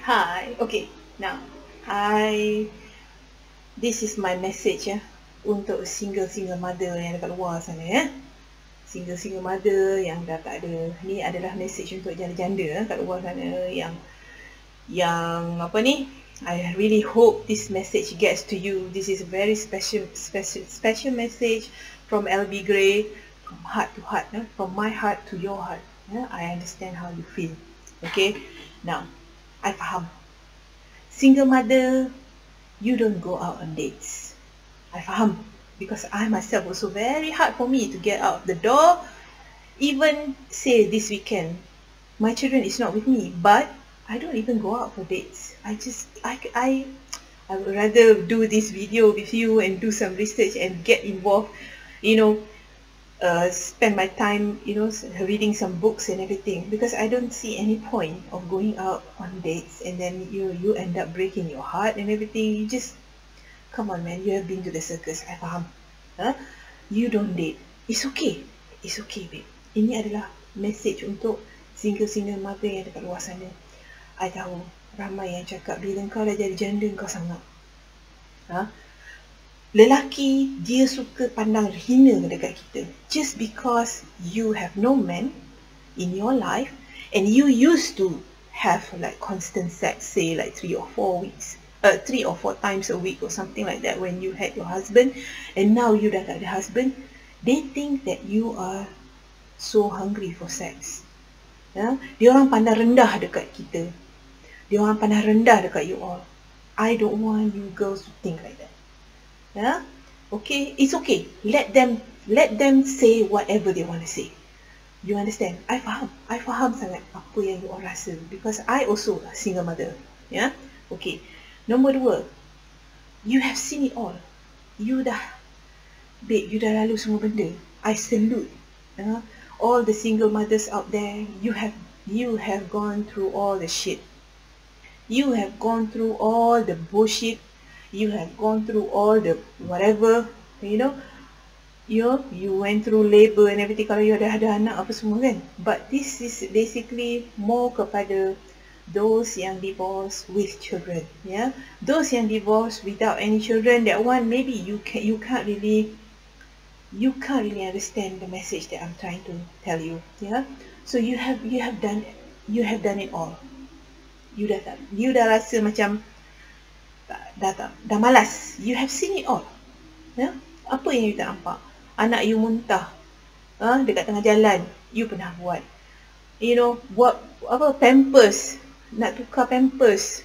Hi. Okay. Now, I this is my message ya untuk single-single mother yang dekat luar sana ya. Single-single mother yang dah tak ada. Ni adalah message untuk janda-janda ya, kat luar sana yang yang apa ni? I really hope this message gets to you. This is a very special special special message from LB Gray from heart to heart, ya? from my heart to your heart. Ya? I understand how you feel. Okay. Now, I faham. Single mother, you don't go out on dates. I faham. Because I myself also very hard for me to get out the door. Even say this weekend, my children is not with me, but I don't even go out for dates. I just, I, I, I would rather do this video with you and do some research and get involved, you know, uh, spend my time, you know, reading some books and everything because I don't see any point of going out on dates and then you you end up breaking your heart and everything. You just come on, man. You have been to the circus. I faham. Huh? You don't date. It's okay. It's okay, babe. Ini adalah message untuk single-single mother yang dekat luar sana. I tahu ramai yang cakap bila kau dah jadi janda kau sangat. Ha? Lelaki dia suka pandang hina dekat kita. Just because you have no man in your life and you used to have like constant sex say like three or four weeks uh, three or four times a week or something like that when you had your husband and now you dah tak ada husband they think that you are so hungry for sex. Ya? Dia orang pandang rendah dekat kita. Dia orang pandang rendah dekat you all. I don't want you girls to think like that yeah okay it's okay. Let them let them say whatever they want to say. You understand? I faham. I faham sangat apa yang you all rasa. Because I also a single mother. Yeah okay. Nombor dua. You have seen it all. You dah babe you dah lalu semua benda. I salute. Uh, all the single mothers out there you have you have gone through all the shit. You have gone through all the bullshit you have gone through all the whatever you know you you went through labour and everything kalau you dah ada anak apa semua kan. But this is basically more kepada those yang divorce with children yeah? Those yang divorce without any children that one maybe you can you can't really you can't really understand the message that I'm trying to tell you yeah? So you have you have done you have done it all. You dah tak you dah rasa macam dah tak dah malas. You have seen it all. Ya? Apa yang you tak nampak? Anak you muntah. Ha, dekat tengah jalan. You pernah buat. You know buat apa pampers. Nak tukar pampers.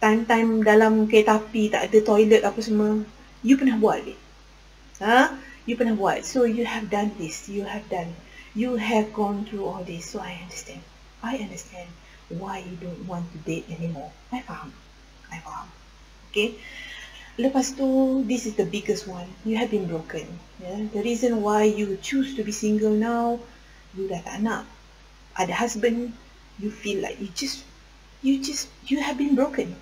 Time-time dalam kereta api tak ada toilet apa semua. You pernah buat ni? Ha? You pernah buat. So you have done this. You have done. You have gone through all this. So i understand. I understand why you don't want to date anymore. I faham. I faham okay. Lepas tu this is the biggest one. You have been broken. Yeah? the reason why you choose to be single now you dah tak nak. Ada husband you feel like you just you just you have been broken.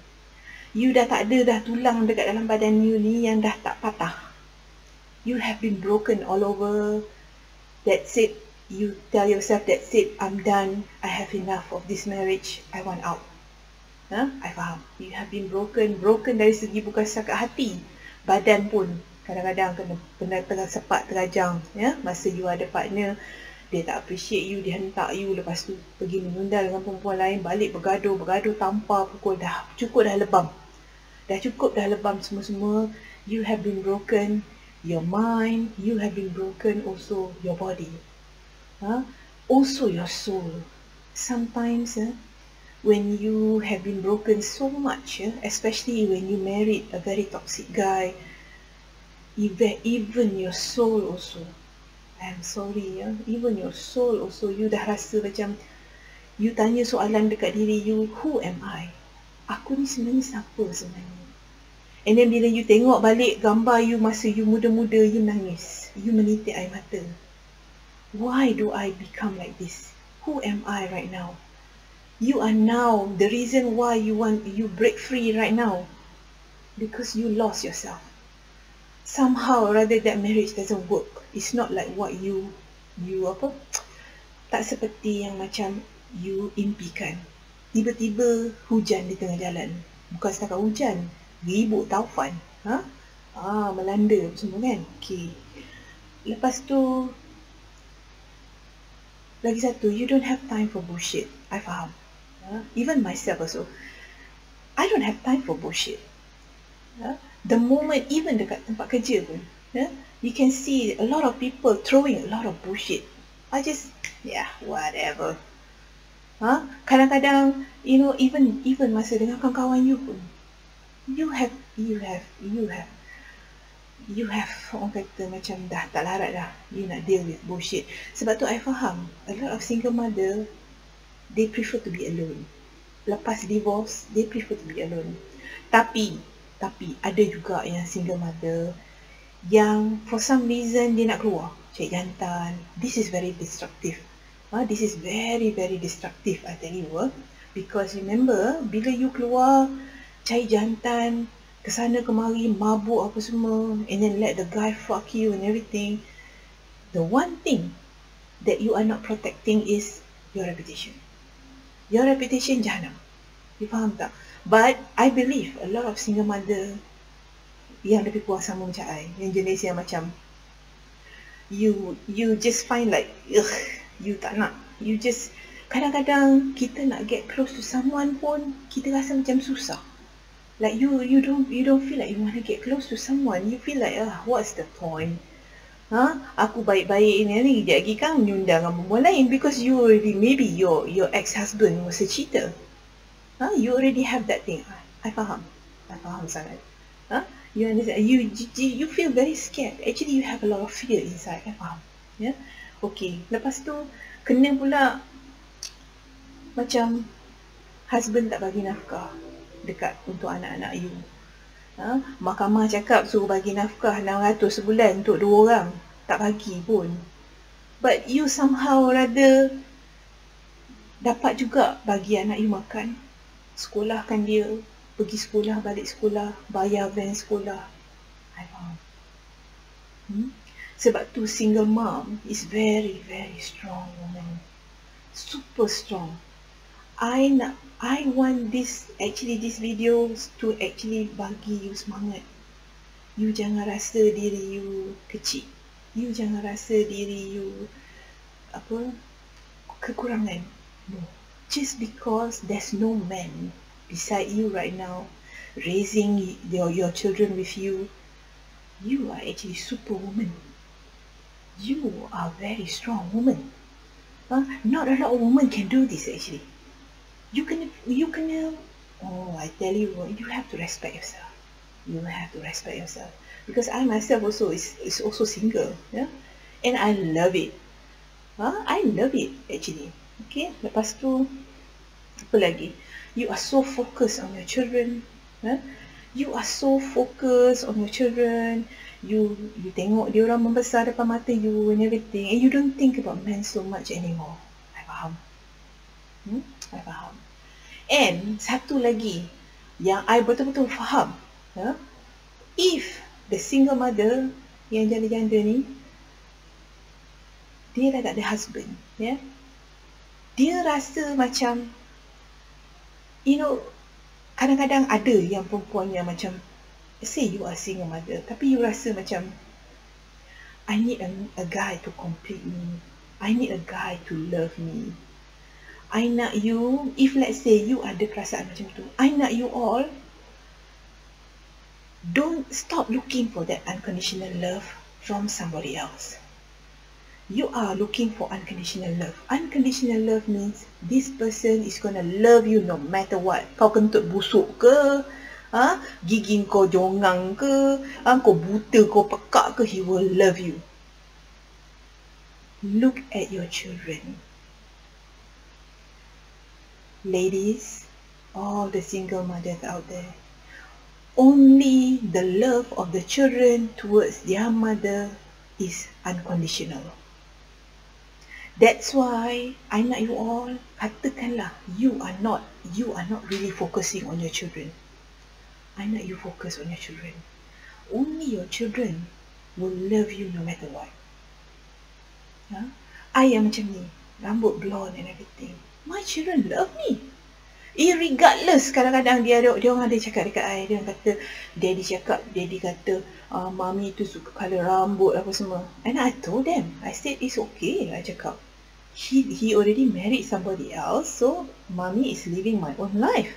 You dah tak ada dah tulang dekat dalam badan you ni yang dah tak patah. You have been broken all over. That's it you tell yourself that's it I'm done. I have enough of this marriage. I want out Ha? I faham. You have been broken. Broken dari segi bukan setakat hati. Badan pun kadang-kadang kena kena tengah sepak terajang. Ya? Masa you ada partner, dia tak appreciate you, dia hentak you. Lepas tu pergi menundal dengan perempuan lain, balik bergaduh, bergaduh tanpa pukul. Dah cukup dah lebam. Dah cukup dah lebam semua-semua. You have been broken. Your mind, you have been broken also your body. Ha? Also your soul. Sometimes, eh, when you have been broken so much, yeah, especially when you married a very toxic guy, even, even your soul also, I'm sorry, yeah, even your soul also, you dah rasa macam, you tanya soalan dekat diri you, who am I? Aku ni sebenarnya siapa sebenarnya? And then bila you tengok balik gambar you masa you muda-muda, you nangis. You menitik air mata. Why do I become like this? Who am I right now? You are now the reason why you want you break free right now because you lost yourself somehow rather that marriage doesn't work it's not like what you you apa tak seperti yang macam you impikan tiba-tiba hujan di tengah jalan. Bukan setakat hujan, ribut taufan. Ha? Ah, melanda semua kan. Okey. Lepas tu lagi satu, you don't have time for bullshit. I faham. Ha? Even myself also. I don't have time for bullshit. Ha? The moment even dekat tempat kerja pun, ha? you can see a lot of people throwing a lot of bullshit. I just, yeah, whatever. Ha? Kadang-kadang, you know, even even masa dengan kawan-kawan you pun, you have, you have, you have, you have orang kata macam dah tak larat dah you nak deal with bullshit sebab tu I faham a lot of single mother they prefer to be alone. Lepas divorce they prefer to be alone. Tapi tapi ada juga yang single mother yang for some reason dia nak keluar cari jantan. This is very destructive. Ah, this is very very destructive I tell you ah. because remember bila you keluar cari jantan ke sana kemari mabuk apa semua and then let the guy fuck you and everything the one thing that you are not protecting is your reputation your reputation jahanam. You faham tak? But I believe a lot of single mother yang lebih puas sama macam I yang jenis yang macam you you just find like ugh, you tak nak. You just kadang-kadang kita nak get close to someone pun kita rasa macam susah. Like you you don't you don't feel like you want to get close to someone. You feel like ah what's the point Ha? Aku baik-baik ini ni kejap lagi kan menyundang dengan perempuan lain because you already maybe your your ex-husband was a cheater. Ha? You already have that thing. I, I faham. I faham sangat. Ha? You understand? You, you you feel very scared. Actually you have a lot of fear inside. I faham. Ya. Yeah? Okay. Lepas tu kena pula macam husband tak bagi nafkah dekat untuk anak-anak you. Ha? Mahkamah cakap suruh bagi nafkah 600 sebulan untuk dua orang. Tak bagi pun. But you somehow rather dapat juga bagi anak you makan. Sekolahkan dia. Pergi sekolah, balik sekolah. Bayar van sekolah. I faham. Hmm? Sebab tu single mom is very, very strong woman. Super strong. I nak I want this actually this video to actually bagi you semangat. You jangan rasa diri you kecil. You jangan rasa diri you apa kekurangan. No. Just because there's no man beside you right now raising your your children with you, you are actually superwoman. You are very strong woman. Huh? Not a lot of women can do this actually you can you can oh I tell you you have to respect yourself. You have to respect yourself. Because I myself also is is also single yeah? And I love it. Huh? I love it actually. Okay? Lepas tu apa lagi? You are so focused on your children huh? you are so focused on your children. You you tengok dia orang membesar depan mata you and everything and you don't think about men so much anymore. I faham. Hmm? I faham And satu lagi yang I betul-betul faham, ya, if the single mother yang janda-janda ni, dia dah tak ada husband, ya, dia rasa macam, you know, kadang-kadang ada yang perempuan yang macam, say you are single mother, tapi you rasa macam, I need a, a guy to complete me. I need a guy to love me. I nak you, if let's say you ada perasaan macam tu, I nak you all, don't stop looking for that unconditional love from somebody else. You are looking for unconditional love. Unconditional love means this person is gonna love you no matter what. Kau kentut busuk ke, ha? gigi kau jongang ke, ha? kau buta, kau pekak ke, he will love you. Look at your children ladies, all the single mothers out there, only the love of the children towards their mother is unconditional. That's why I nak you all katakanlah you are not you are not really focusing on your children. I nak you focus on your children. Only your children will love you no matter what. Ha? I yang macam ni, rambut blonde and everything. My children love me. Irregardless kadang-kadang dia ada dia orang ada cakap dekat I dia orang kata daddy cakap daddy kata uh, mami tu suka color rambut apa semua. And I told them I said it's okay I cakap. He he already married somebody else so mommy is living my own life.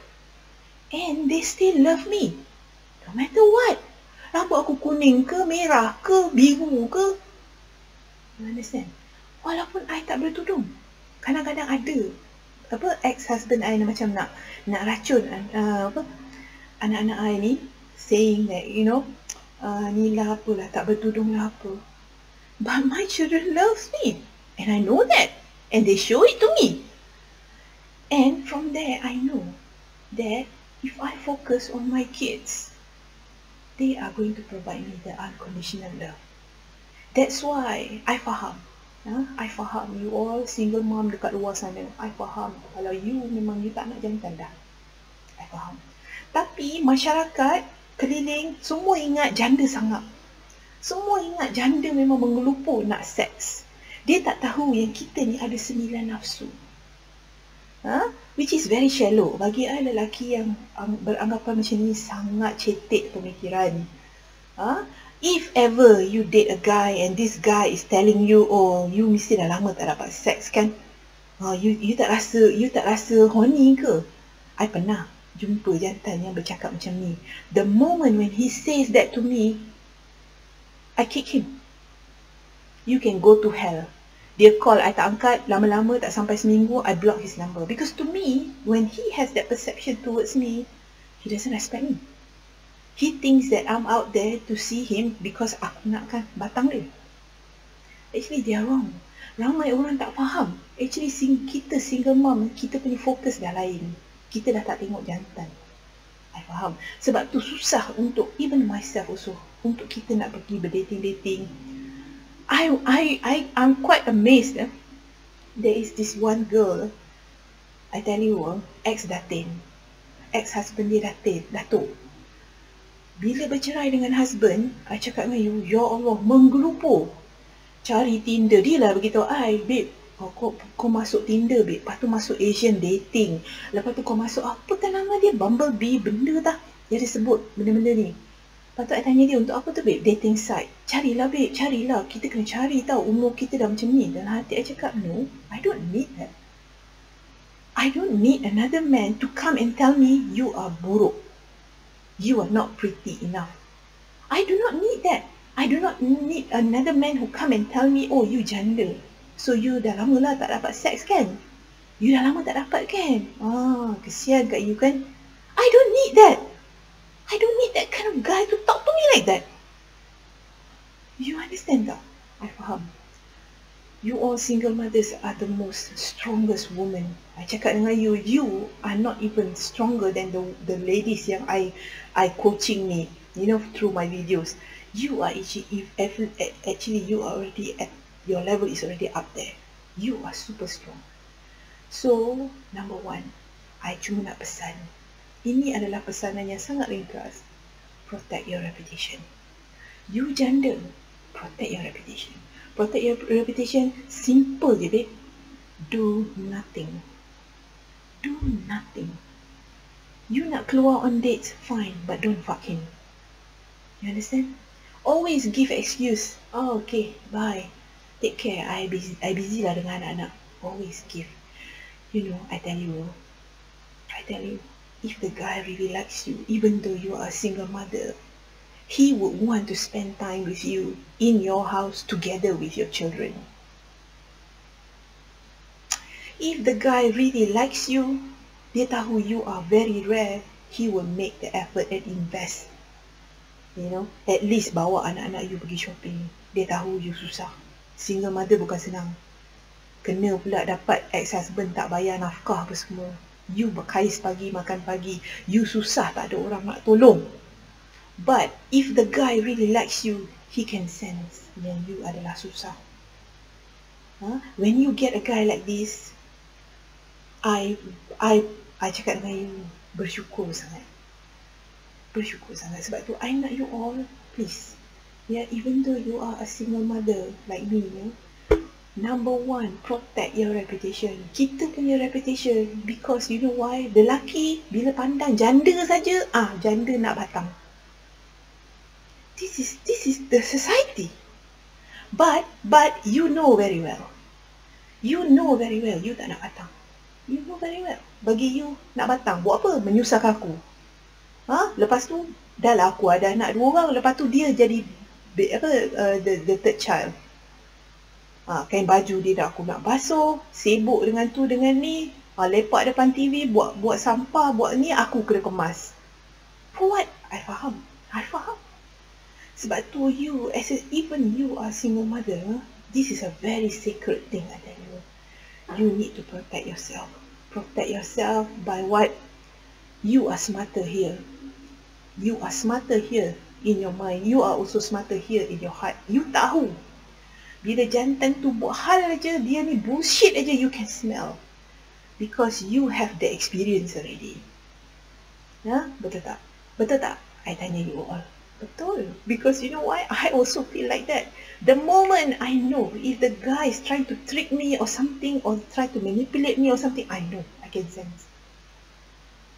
And they still love me. No matter what. Rambut aku kuning ke, merah ke, biru ke. You understand? Walaupun I tak bertudung. Kadang-kadang ada apa ex-husband I macam nak nak racun uh, apa anak-anak I ni saying that you know uh, ni lah apalah tak bertudung lah apa. But my children loves me. And I know that. And they show it to me. And from there I know that if I focus on my kids they are going to provide me the unconditional love. That's why I faham Ha? I faham you all single mom dekat luar sana. I faham kalau you memang you tak nak jantan dah. I faham. Tapi masyarakat keliling semua ingat janda sangat. Semua ingat janda memang mengelupur nak seks. Dia tak tahu yang kita ni ada sembilan nafsu. Ha? Which is very shallow. Bagi I lelaki yang beranggapan macam ni sangat cetek pemikiran. Ha? If ever you date a guy and this guy is telling you oh you mesti dah lama tak dapat sex kan? Oh you you tak rasa you tak rasa horny ke? I pernah jumpa jantan yang bercakap macam ni. The moment when he says that to me I kick him. You can go to hell. Dia call I tak angkat. Lama-lama tak sampai seminggu I block his number. Because to me when he has that perception towards me he doesn't respect me he thinks that I'm out there to see him because aku nakkan batang dia. Actually, they are wrong. Ramai orang tak faham. Actually, sing, kita single mom, kita punya fokus dah lain. Kita dah tak tengok jantan. I faham. Sebab tu susah untuk, even myself also, untuk kita nak pergi berdating-dating. I, I, I, I'm quite amazed. Eh? There is this one girl, I tell you, uh, ex-datin. Ex-husband dia datin, datuk bila bercerai dengan husband, I cakap dengan you, Ya Allah, menggelupur. Cari Tinder. Dia lah beritahu I, babe, kau, kau, kau masuk Tinder, babe. Lepas tu masuk Asian Dating. Lepas tu kau masuk, apa tak nama dia? Bumblebee, benda tak? Dia ada sebut benda-benda ni. Lepas tu I tanya dia, untuk apa tu, babe? Dating site. Carilah, babe, carilah. Kita kena cari tau, umur kita dah macam ni. Dan hati I cakap, no, I don't need that. I don't need another man to come and tell me you are buruk you are not pretty enough. I do not need that. I do not need another man who come and tell me, oh, you janda. So, you dah lama lah tak dapat seks kan? You dah lama tak dapat kan? Ah, kesian kat you kan? I don't need that. I don't need that kind of guy to talk to me like that. You understand tak? I faham. You all single mothers are the most strongest woman. I cakap dengan you, you are not even stronger than the the ladies yang I I coaching ni, you know, through my videos. You are actually, if actually you are already at your level is already up there. You are super strong. So, number one, I cuma nak pesan. Ini adalah pesanan yang sangat ringkas. Protect your reputation. You janda, protect your reputation protect your reputation simple je babe. Do nothing. Do nothing. You nak keluar on dates fine but don't fuck him. You understand? Always give excuse. Oh okay bye. Take care. I busy I busy lah dengan anak-anak. Always give. You know I tell you. I tell you if the guy really likes you even though you are a single mother he would want to spend time with you in your house together with your children. If the guy really likes you, dia tahu you are very rare, he will make the effort and invest. You know, at least bawa anak-anak you pergi shopping. Dia tahu you susah. Single mother bukan senang. Kena pula dapat ex-husband tak bayar nafkah apa semua. You berkais pagi, makan pagi. You susah tak ada orang nak tolong. But if the guy really likes you, he can sense yang you adalah susah. Huh? When you get a guy like this, I I I cakap dengan you bersyukur sangat. Bersyukur sangat sebab tu I nak you all please. Yeah, even though you are a single mother like me, know, number one, protect your reputation. Kita punya reputation because you know why? The lelaki bila pandang janda saja, ah janda nak batang. This is this is the society. But but you know very well. You know very well you tak nak batang. You know very well. Bagi you nak batang buat apa? Menyusahkan aku. Ha? Lepas tu dah lah aku ada anak dua orang. Lepas tu dia jadi apa uh, the, the third child. Ha, kain baju dia dah aku nak basuh. Sibuk dengan tu dengan ni. Ha, lepak depan TV buat buat sampah buat ni aku kena kemas. For what? I faham. I faham. Sebab tu you as a, even you are single mother. This is a very sacred thing I tell you. You need to protect yourself. Protect yourself by what? You are smarter here. You are smarter here in your mind. You are also smarter here in your heart. You tahu bila jantan tu buat hal aja, dia ni bullshit aja you can smell. Because you have the experience already. Ya, betul tak? Betul tak? I tanya you all. Betul. Because you know why? I also feel like that. The moment I know if the guy is trying to trick me or something or try to manipulate me or something, I know. I can sense.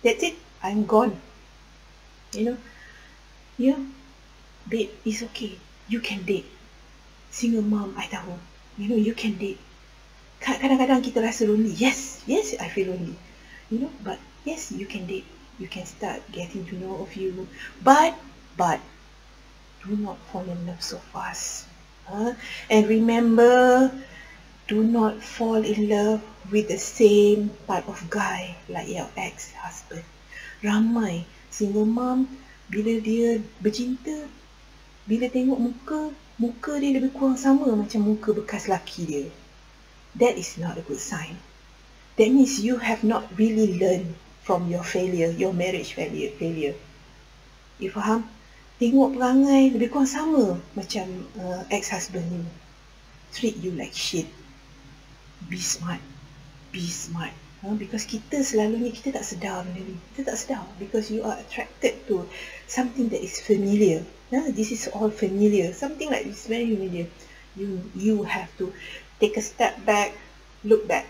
That's it. I'm gone. You know? Yeah. Babe, it's okay. You can date single mom I tahu you know you can date kadang-kadang kita rasa lonely yes yes I feel lonely you know but yes you can date you can start getting to know of you but but do not fall in love so fast huh? and remember do not fall in love with the same type of guy like your ex-husband ramai single mom bila dia bercinta bila tengok muka muka dia lebih kurang sama macam muka bekas laki dia. That is not a good sign. That means you have not really learned from your failure, your marriage failure. failure. You faham? Tengok perangai lebih kurang sama macam uh, ex-husband you. Treat you like shit. Be smart. Be smart. Huh? Because kita selalunya kita tak sedar benda ni. Kita tak sedar because you are attracted to something that is familiar. Yeah, this is all familiar. Something like this very familiar. You you have to take a step back, look back.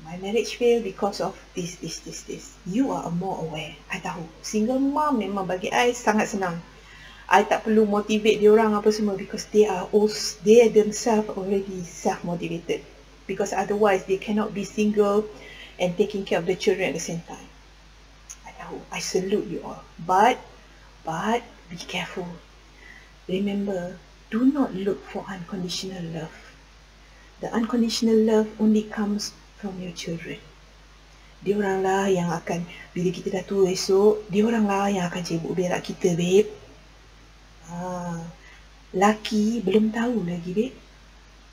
My marriage failed because of this, this, this, this. You are more aware. I tahu. Single mom memang bagi I sangat senang. I tak perlu motivate dia orang apa semua because they are also, they themselves already self-motivated. Because otherwise they cannot be single and taking care of the children at the same time. I tahu. I salute you all. But, but be careful. Remember, do not look for unconditional love. The unconditional love only comes from your children. Dia oranglah yang akan, bila kita dah tua esok, dia oranglah yang akan cebuk berak kita, babe. Ha, laki belum tahu lagi, babe.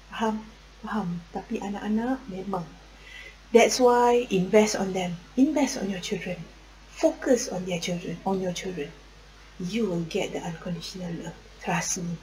Faham? Faham. Tapi anak-anak memang. That's why invest on them. Invest on your children. Focus on their children, on your children you will get the unconditional love. Trust me.